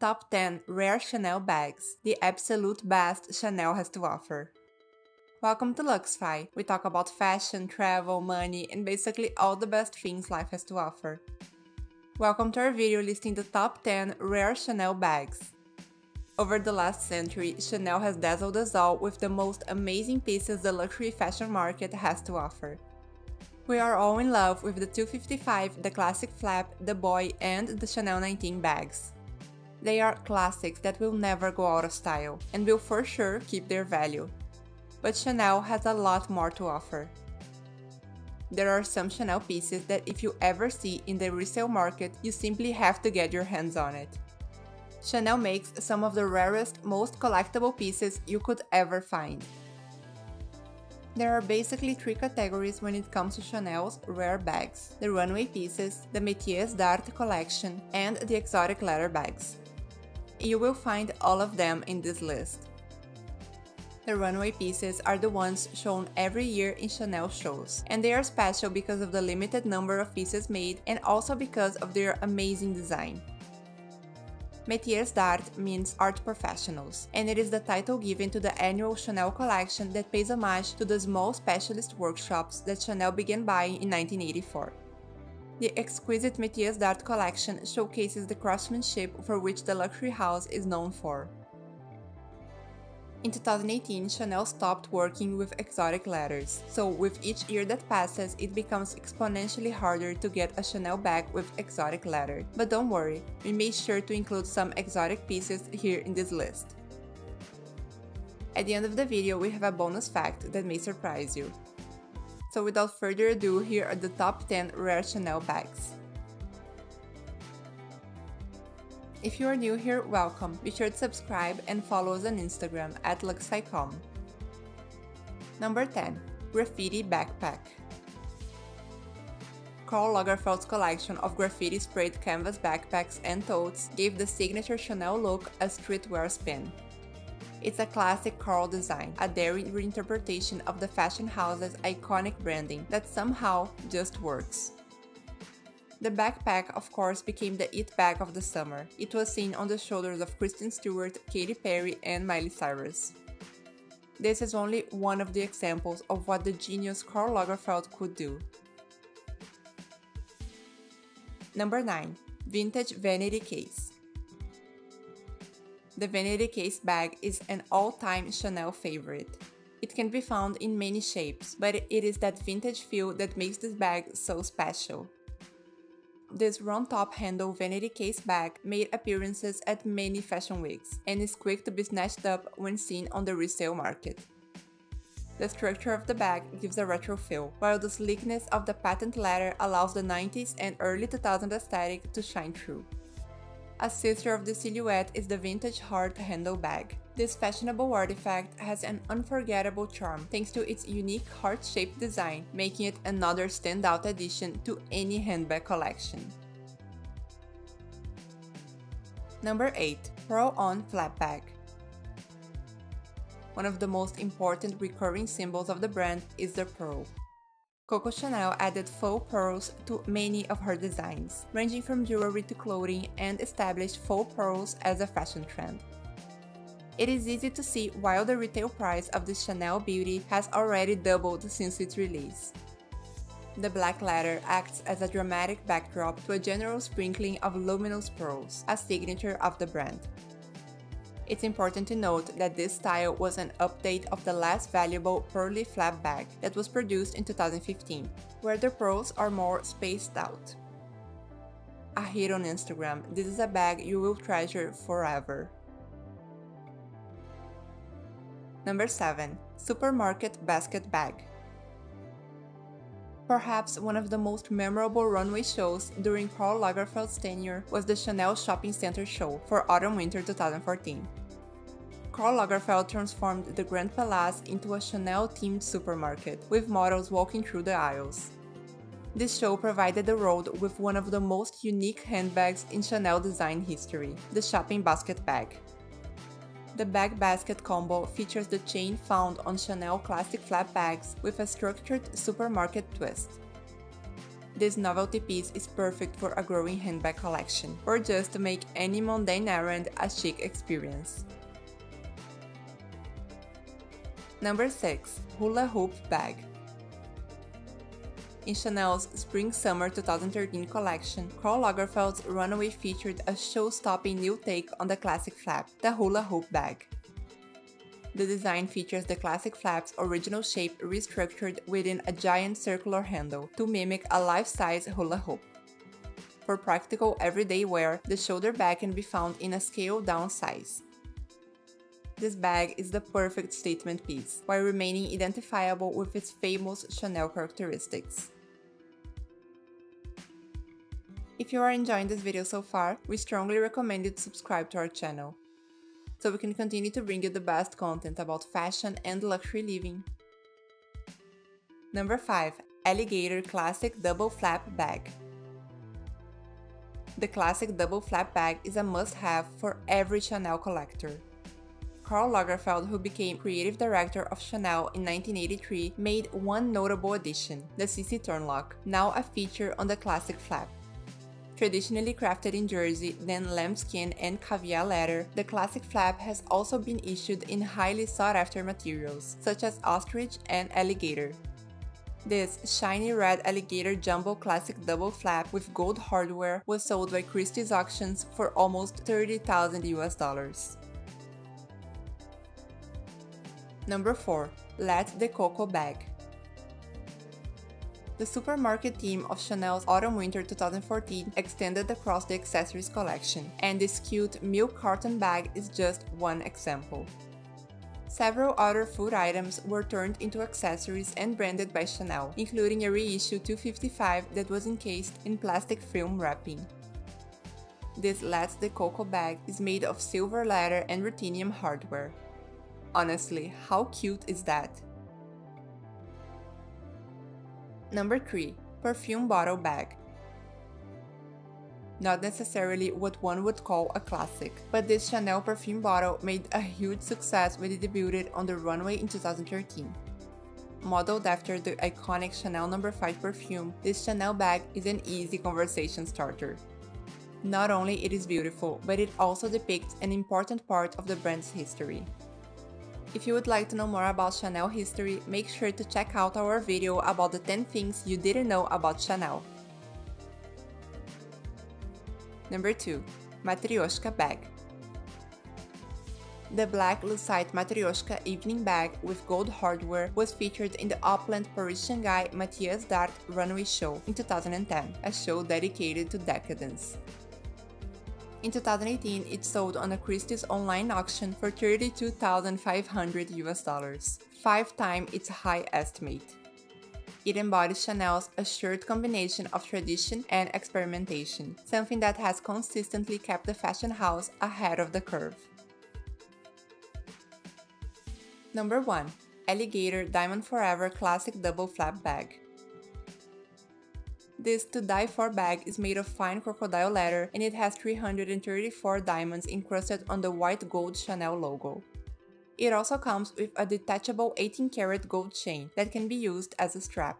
Top 10 Rare Chanel Bags, the absolute best Chanel has to offer. Welcome to Luxfy. We talk about fashion, travel, money, and basically all the best things life has to offer. Welcome to our video listing the top 10 rare Chanel bags. Over the last century, Chanel has dazzled us all with the most amazing pieces the luxury fashion market has to offer. We are all in love with the 255, the classic flap, the boy, and the Chanel 19 bags. They are classics that will never go out of style and will for sure keep their value. But Chanel has a lot more to offer. There are some Chanel pieces that if you ever see in the resale market, you simply have to get your hands on it. Chanel makes some of the rarest, most collectible pieces you could ever find. There are basically three categories when it comes to Chanel's rare bags, the runway pieces, the Métiers d'Art collection, and the exotic leather bags. You will find all of them in this list. The runway pieces are the ones shown every year in Chanel shows, and they are special because of the limited number of pieces made and also because of their amazing design. Métiers d'Art means art professionals, and it is the title given to the annual Chanel collection that pays homage to the small specialist workshops that Chanel began buying in 1984. The exquisite Métiers d'Art collection showcases the craftsmanship for which the luxury house is known for. In 2018, Chanel stopped working with exotic leathers, so with each year that passes, it becomes exponentially harder to get a Chanel bag with exotic leather. But don't worry, we made sure to include some exotic pieces here in this list. At the end of the video, we have a bonus fact that may surprise you. So without further ado, here are the top 10 rare Chanel bags. If you are new here, welcome. Be sure to subscribe and follow us on Instagram at luxfy.com. Number 10. Graffiti Backpack Karl Lagerfeld's collection of graffiti sprayed canvas backpacks and totes gave the signature Chanel look a streetwear spin. It's a classic Karl design, a daring reinterpretation of the fashion house's iconic branding that somehow just works. The backpack, of course, became the it bag of the summer. It was seen on the shoulders of Kristen Stewart, Katy Perry, and Miley Cyrus. This is only one of the examples of what the genius Karl Lagerfeld could do. Number 9. Vintage Vanity Case The Vanity Case bag is an all-time Chanel favorite. It can be found in many shapes, but it is that vintage feel that makes this bag so special. This round top handle vanity case bag made appearances at many fashion weeks and is quick to be snatched up when seen on the resale market. The structure of the bag gives a retro feel, while the sleekness of the patent leather allows the 90s and early 2000s aesthetic to shine through. A sister of the silhouette is the vintage heart handle bag. This fashionable artifact has an unforgettable charm thanks to its unique heart-shaped design, making it another standout addition to any handbag collection. Number 8. Pearl On Flap Bag One of the most important recurring symbols of the brand is the pearl. Coco Chanel added faux pearls to many of her designs, ranging from jewelry to clothing, and established faux pearls as a fashion trend. It is easy to see why the retail price of the Chanel Beauty has already doubled since its release. The black leather acts as a dramatic backdrop to a general sprinkling of luminous pearls, a signature of the brand. It's important to note that this style was an update of the less valuable pearly flap bag that was produced in 2015, where the pearls are more spaced out. A hit on Instagram, this is a bag you will treasure forever. Number 7. Supermarket Basket Bag Perhaps one of the most memorable runway shows during Karl Lagerfeld's tenure was the Chanel Shopping Center show for Autumn-Winter 2014. Karl Lagerfeld transformed the Grand Palais into a Chanel-themed supermarket, with models walking through the aisles. This show provided the world with one of the most unique handbags in Chanel design history, the shopping basket bag. The bag basket combo features the chain found on Chanel classic flap bags with a structured supermarket twist. This novelty piece is perfect for a growing handbag collection, or just to make any mundane errand a chic experience. Number 6. Hula Hoop Bag in Chanel's Spring-Summer 2013 collection, Karl Lagerfeld's Runway featured a show-stopping new take on the classic flap, the hula hoop bag. The design features the classic flap's original shape restructured within a giant circular handle to mimic a life-size hula hoop. For practical everyday wear, the shoulder bag can be found in a scaled-down size. This bag is the perfect statement piece, while remaining identifiable with its famous Chanel characteristics. If you are enjoying this video so far, we strongly recommend you to subscribe to our channel, so we can continue to bring you the best content about fashion and luxury living. Number 5. Alligator Classic Double Flap Bag The classic double flap bag is a must-have for every Chanel collector. Karl Lagerfeld, who became creative director of Chanel in 1983, made one notable addition, the CC Turnlock, now a feature on the classic flap. Traditionally crafted in jersey, then lambskin and caviar leather, the classic flap has also been issued in highly sought-after materials, such as ostrich and alligator. This shiny red alligator jumbo classic double flap with gold hardware was sold by Christie's auctions for almost 30,000 US dollars. Number 4. Lait de Coco Bag the supermarket theme of Chanel's Autumn-Winter 2014 extended across the accessories collection, and this cute milk carton bag is just one example. Several other food items were turned into accessories and branded by Chanel, including a reissue 255 that was encased in plastic film wrapping. This Lait de Coco bag is made of silver leather and ruthenium hardware. Honestly, how cute is that? Number 3. Perfume Bottle Bag Not necessarily what one would call a classic, but this Chanel perfume bottle made a huge success when it debuted on the runway in 2013. Modeled after the iconic Chanel No. 5 perfume, this Chanel bag is an easy conversation starter. Not only it is beautiful, but it also depicts an important part of the brand's history. If you would like to know more about Chanel history, make sure to check out our video about the 10 things you didn't know about Chanel. Number 2. Matryoshka Bag The black lucite Matryoshka evening bag with gold hardware was featured in the opulent Parisian guy Métiers d'Art runway show in 2010, a show dedicated to decadence. In 2018, it sold on a Christie's online auction for 32,500 US dollars, five times its high estimate. It embodies Chanel's assured combination of tradition and experimentation, something that has consistently kept the fashion house ahead of the curve. Number 1. Alligator Diamond Forever Classic Double Flap Bag this To Die For bag is made of fine crocodile leather and it has 334 diamonds encrusted on the white gold Chanel logo. It also comes with a detachable 18 karat gold chain that can be used as a strap.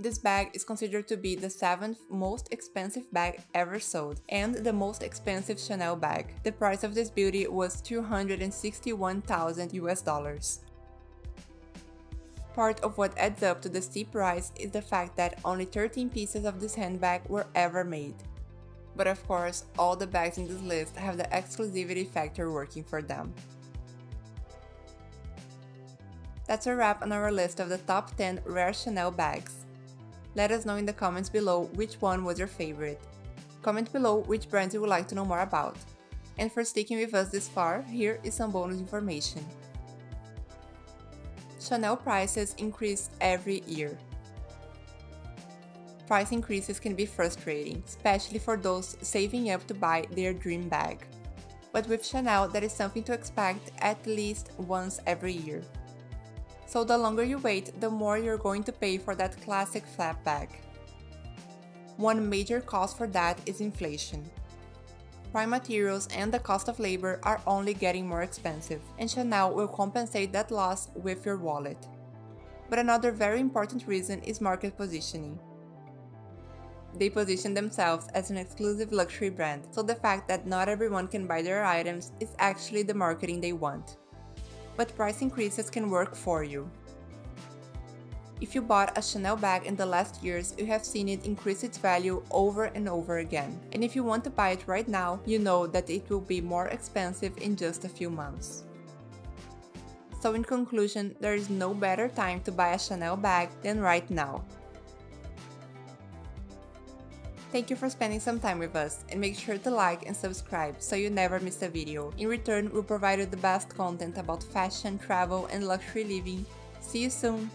This bag is considered to be the 7th most expensive bag ever sold and the most expensive Chanel bag. The price of this beauty was 261,000 US dollars. Part of what adds up to the steep price is the fact that only 13 pieces of this handbag were ever made. But of course, all the bags in this list have the exclusivity factor working for them. That's a wrap on our list of the top 10 rare Chanel bags. Let us know in the comments below which one was your favorite. Comment below which brands you would like to know more about. And for sticking with us this far, here is some bonus information. Chanel prices increase every year. Price increases can be frustrating, especially for those saving up to buy their dream bag. But with Chanel, that is something to expect at least once every year. So the longer you wait, the more you're going to pay for that classic flap bag. One major cause for that is inflation prime materials and the cost of labor are only getting more expensive, and Chanel will compensate that loss with your wallet. But another very important reason is market positioning. They position themselves as an exclusive luxury brand, so the fact that not everyone can buy their items is actually the marketing they want. But price increases can work for you. If you bought a Chanel bag in the last years, you have seen it increase its value over and over again. And if you want to buy it right now, you know that it will be more expensive in just a few months. So in conclusion, there is no better time to buy a Chanel bag than right now. Thank you for spending some time with us and make sure to like and subscribe so you never miss a video. In return, we'll provide you the best content about fashion, travel and luxury living. See you soon!